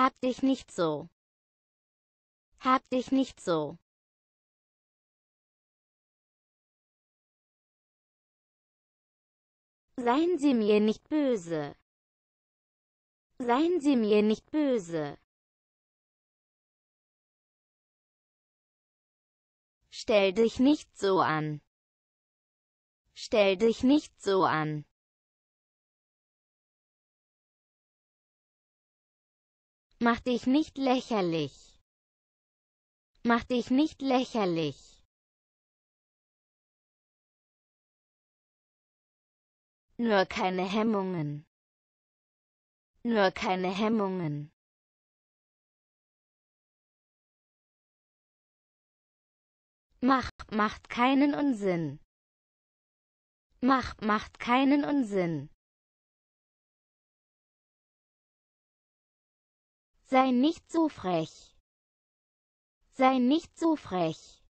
Hab dich nicht so. Hab dich nicht so. Seien Sie mir nicht böse. Seien Sie mir nicht böse. Stell dich nicht so an. Stell dich nicht so an. Mach dich nicht lächerlich. Mach dich nicht lächerlich. Nur keine Hemmungen. Nur keine Hemmungen. Mach, macht keinen Unsinn. Mach, macht keinen Unsinn. Sei nicht so frech. Sei nicht so frech.